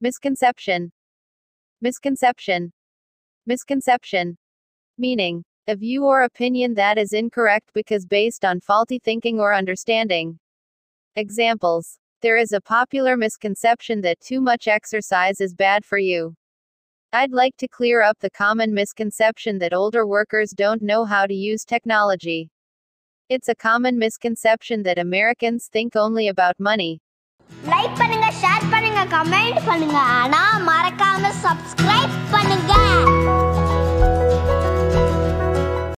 misconception, misconception, misconception. Meaning, a view or opinion that is incorrect because based on faulty thinking or understanding. Examples. There is a popular misconception that too much exercise is bad for you. I'd like to clear up the common misconception that older workers don't know how to use technology. It's a common misconception that Americans think only about money. Like பண்ணுங்க share பண்ணுங்க comment பண்ணுங்க. ஆனா மறக்காம subscribe பண்ணுங்க.